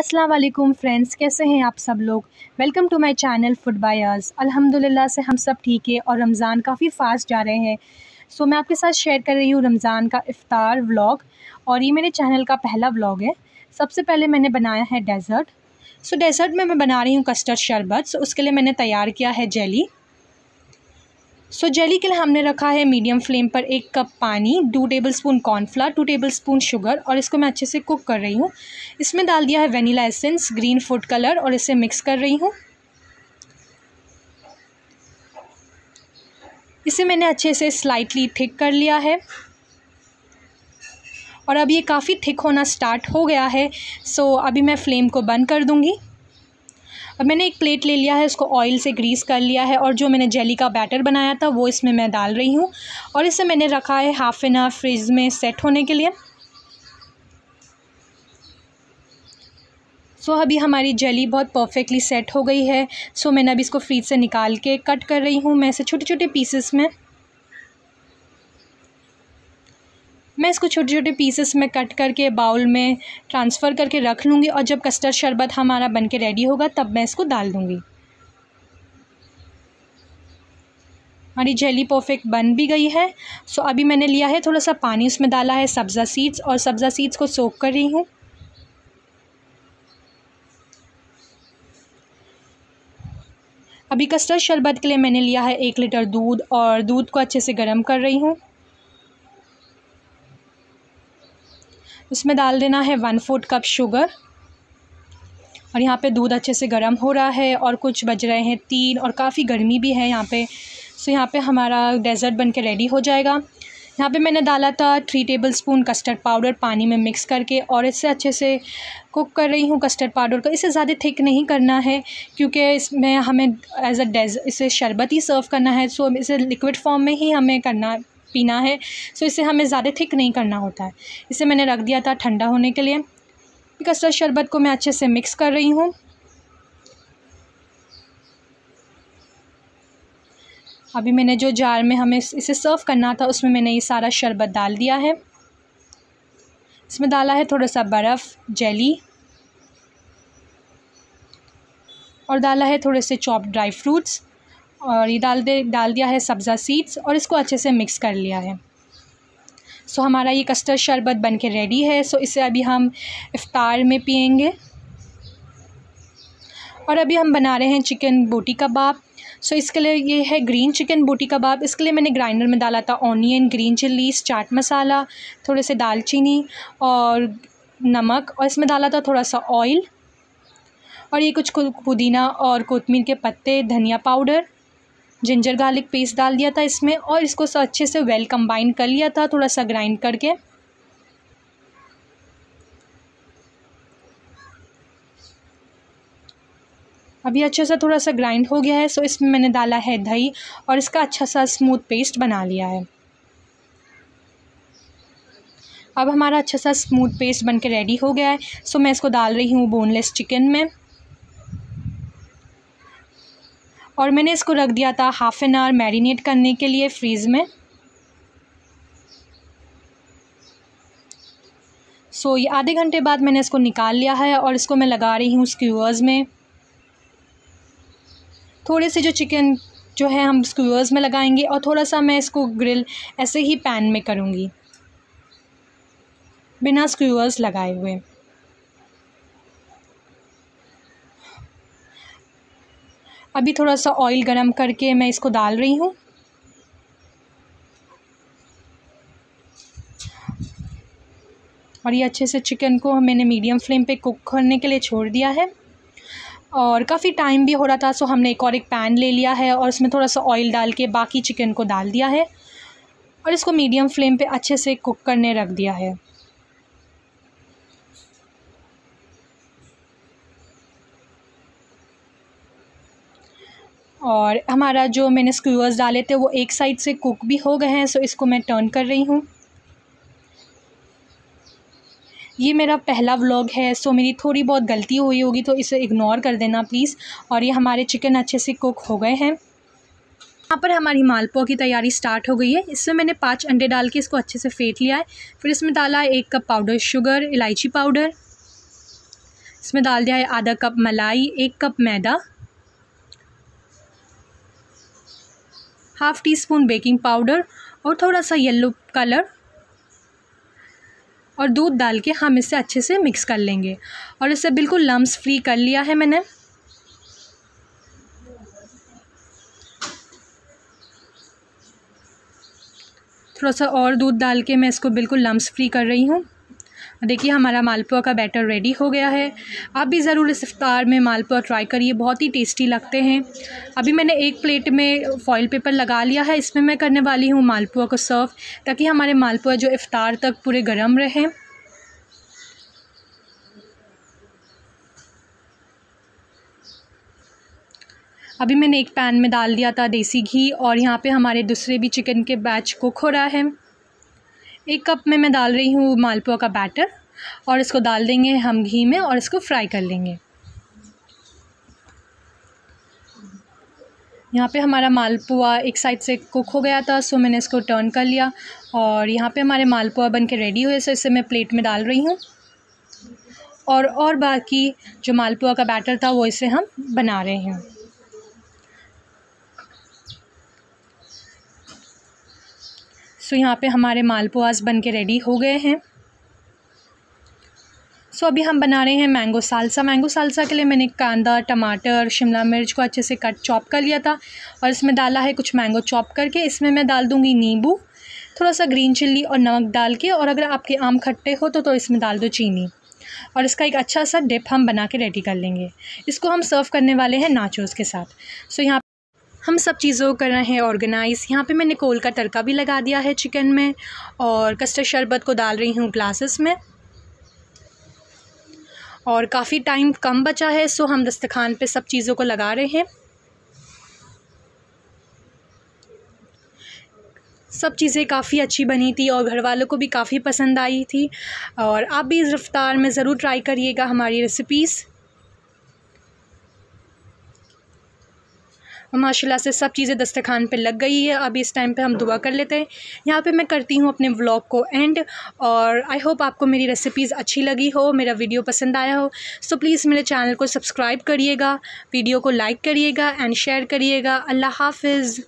अस्सलाम वालेकुम फ्रेंड्स, कैसे हैं आप सब लोग? Welcome to my channel Food Buyers अल्हम्दुलिल्लाह से हम सब ठीक है और रमज़ान काफ़ी फास्ट जा रहे हैं। सो मैं आपके साथ शेयर कर रही हूँ रमज़ान का इफ़ार व्लॉग और ये मेरे चैनल का पहला व्लॉग है। सबसे पहले मैंने बनाया है डेज़र्ट सो डेज़र्ट में मैं बना रही हूँ कस्टर्ड शरबत। सो उसके लिए मैंने तैयार किया है जेली सो so, जेली के लिए हमने रखा है मीडियम फ्लेम पर एक कप पानी two tablespoon cornflour two tablespoon sugar और इसको मैं अच्छे से कुक कर रही हूँ। इसमें डाल दिया है vanilla essence green food colour और इसे मिक्स कर रही हूँ। इसे मैंने अच्छे से स्लाइटली थिक कर लिया है। और अब ये काफ़ी थिक होना स्टार्ट हो गया है। सो so, अभी मैं फ्लेम को बंद कर दूँगी। अब मैंने एक प्लेट ले लिया है उसको ऑयल से ग्रीस कर लिया है और जो मैंने जेली का बैटर बनाया था वो इसमें मैं डाल रही हूँ और इसे मैंने रखा है हाफ़ एन आवर फ्रिज में सेट होने के लिए। सो so, अभी हमारी जेली बहुत परफेक्टली सेट हो गई है। सो so, मैंने अभी इसको फ्रीज से निकाल के कट कर रही हूँ। मैं इसे छोटे छोटे पीसेस में मैं इसको छोटे छोटे पीसेस में कट करके बाउल में ट्रांसफ़र करके रख लूँगी और जब कस्टर्ड शरबत हमारा बन के रेडी होगा, तब मैं इसको डाल दूँगी। हमारी जेली परफेक्ट बन भी गई है। सो अभी मैंने लिया है थोड़ा सा पानी, उसमें डाला है सब्ज़ा सीड्स और सब्ज़ा सीड्स को सोख कर रही हूँ। अभी कस्टर्ड शरबत के लिए मैंने लिया है एक लीटर दूध और दूध को अच्छे से गर्म कर रही हूँ। उसमें डाल देना है वन फोर्थ कप शुगर। और यहाँ पे दूध अच्छे से गर्म हो रहा है और कुछ बज रहे हैं तीन और काफ़ी गर्मी भी है यहाँ पे। सो यहाँ पे हमारा डेज़र्ट बन के रेडी हो जाएगा। यहाँ पे मैंने डाला था three tablespoon custard powder पानी में मिक्स करके और इससे अच्छे से कुक कर रही हूँ कस्टर्ड पाउडर को। इसे ज़्यादा थिक नहीं करना है क्योंकि इसमें हमें एज अ डेज़ इसे शरबत ही सर्व करना है। सो इसे लिक्विड फॉर्म में ही हमें करना पीना है सो इसे हमें ज़्यादा थिक नहीं करना होता है। इसे मैंने रख दिया था ठंडा होने के लिए कस्टर्ड शरबत को मैं अच्छे से मिक्स कर रही हूँ। अभी मैंने जो जार में हमें इसे सर्व करना था, उसमें मैंने ये सारा शरबत डाल दिया है। इसमें डाला है थोड़ा सा बर्फ़ जेली और डाला है थोड़े से चॉप ड्राई फ्रूट्स और ये डाल दे, डाल दिया है सब्ज़ा सीड्स और इसको अच्छे से मिक्स कर लिया है। सो हमारा ये कस्टर्ड शरबत बन के रेडी है। सो इसे अभी हम इफ़ार में पियेंगे। और अभी हम बना रहे हैं चिकन बोटी कबाब सो इसके लिए ये है ग्रीन चिकन बोटी कबाब इसके लिए मैंने ग्राइंडर में डाला था ऑनियन ग्रीन चिल्लीस चाट मसाला, थोड़े से दालचीनी और नमक। और इसमें डाला था थोड़ा सा ऑयल और ये कुछ पुदीना और कोतमीर के पत्ते, धनिया पाउडर। जिंजर गार्लिक पेस्ट डाल दिया था इसमें और इसको सब अच्छे से वेल कंबाइन कर लिया था, थोड़ा सा ग्राइंड करके। अभी अच्छा सा थोड़ा सा ग्राइंड हो गया है सो इसमें मैंने डाला है दही और इसका अच्छा सा स्मूथ पेस्ट बना लिया है। अब हमारा अच्छा सा स्मूथ पेस्ट बन के रेडी हो गया है सो मैं इसको डाल रही हूँ बोनलेस चिकन में। और मैंने इसको रख दिया था हाफ़ एन आवर मैरिनेट करने के लिए फ्रीज़ में। सो so, ये आधे घंटे बाद मैंने इसको निकाल लिया है और इसको मैं लगा रही हूँ स्क्यूअर्स में। थोड़े से जो चिकन जो है हम स्क्यूअर्स में लगाएँगे और थोड़ा सा मैं इसको ग्रिल ऐसे ही पैन में करूँगी। बिना स्क्यूअर्स लगाए हुए। अभी थोड़ा सा ऑयल गरम करके मैं इसको डाल रही हूँ। और ये अच्छे से चिकन को मैंने मीडियम फ्लेम पे कुक करने के लिए छोड़ दिया है। और काफ़ी टाइम भी हो रहा था सो हमने एक और एक पैन ले लिया है और उसमें थोड़ा सा ऑयल डाल के बाकी चिकन को डाल दिया है। और इसको मीडियम फ्लेम पे अच्छे से कुक करने रख दिया है। और हमारा जो मैंने स्क्यूअर्स डाले थे वो एक साइड से कुक भी हो गए हैं सो इसको मैं टर्न कर रही हूँ। ये मेरा पहला व्लॉग है सो मेरी थोड़ी बहुत गलती हुई होगी तो इसे इग्नोर कर देना प्लीज़ और ये हमारे चिकन अच्छे से कुक हो गए हैं। यहाँ पर हमारी मालपुआ की तैयारी स्टार्ट हो गई है। इसमें मैंने पाँच अंडे डाल के इसको अच्छे से फेंट लिया है। फिर इसमें डाला है एक कप पाउडर शुगर इलायची पाउडर इसमें डाल दिया है आधा कप मलाई, एक कप मैदा। Half teaspoon baking powder और थोड़ा सा येलो कलर और दूध डाल के हम इसे अच्छे से मिक्स कर लेंगे। और इसे बिल्कुल लम्स फ्री कर लिया है मैंने। थोड़ा सा और दूध डाल के मैं इसको बिल्कुल लम्स फ्री कर रही हूँ। देखिए, हमारा मालपुआ का बैटर रेडी हो गया है। आप भी ज़रूर इस इफ्तार में मालपुआ ट्राई करिए, बहुत ही टेस्टी लगते हैं। अभी मैंने एक प्लेट में फॉइल पेपर लगा लिया है, इसमें मैं करने वाली हूँ मालपुआ को सर्व ताकि हमारे मालपुआ जो इफ़ार तक पूरे गर्म रहें। अभी मैंने एक पैन में डाल दिया था देसी घी, और यहाँ पे हमारे दूसरे भी चिकन के बैच कुक हो रहा है। एक कप में मैं डाल रही हूँ मालपुआ का बैटर और इसको डाल देंगे हम घी में और इसको फ्राई कर लेंगे। यहाँ पे हमारा मालपुआ एक साइड से कुक हो गया था सो मैंने इसको टर्न कर लिया और यहाँ पे हमारे मालपुआ बन के रेडी हुए सो इसे मैं प्लेट में डाल रही हूँ। और और बाकी जो मालपुआ का बैटर था, वो इसे हम बना रहे हैं। सो यहाँ पे हमारे मालपुआस बन के रेडी हो गए हैं। सो अभी हम बना रहे हैं मैंगो सालसा मैंगो सालसा के लिए मैंने कांदा टमाटर शिमला मिर्च को अच्छे से कट चॉप कर लिया था और इसमें डाला है कुछ मैंगो चॉप करके। इसमें मैं डाल दूँगी नींबू थोड़ा सा ग्रीन चिल्ली और नमक डाल के और अगर आपके आम खट्टे हो तो, तो इसमें डाल दो चीनी। और इसका एक अच्छा सा डिप हम बना के रेडी कर लेंगे। इसको हम सर्व करने वाले हैं नाचोस के साथ। सो यहाँ हम सब चीज़ों को कर रहे हैं ऑर्गेनाइज़। यहाँ पे मैंने कोल का तड़का भी लगा दिया है चिकन में और कस्टर्ड शरबत को डाल रही हूँ ग्लासेस में। और काफ़ी टाइम कम बचा है, सो हम दस्तखान पे सब चीज़ों को लगा रहे हैं। सब चीज़ें काफ़ी अच्छी बनी थी और घर वालों को भी काफ़ी पसंद आई थी। और आप भी इस रफ़्तार में ज़रूर ट्राई करिएगा हमारी रेसिपीज़ माशाल्लाह से सब चीज़ें दस्तखान पे लग गई है। अभी इस टाइम पे हम दुआ कर लेते हैं। यहाँ पे मैं करती हूँ अपने व्लॉग को एंड और आई होप आपको मेरी रेसिपीज़ अच्छी लगी हो, मेरा वीडियो पसंद आया हो। सो प्लीज़ मेरे चैनल को सब्सक्राइब करिएगा वीडियो को लाइक करिएगा एंड शेयर करिएगा। अल्लाह हाफिज़।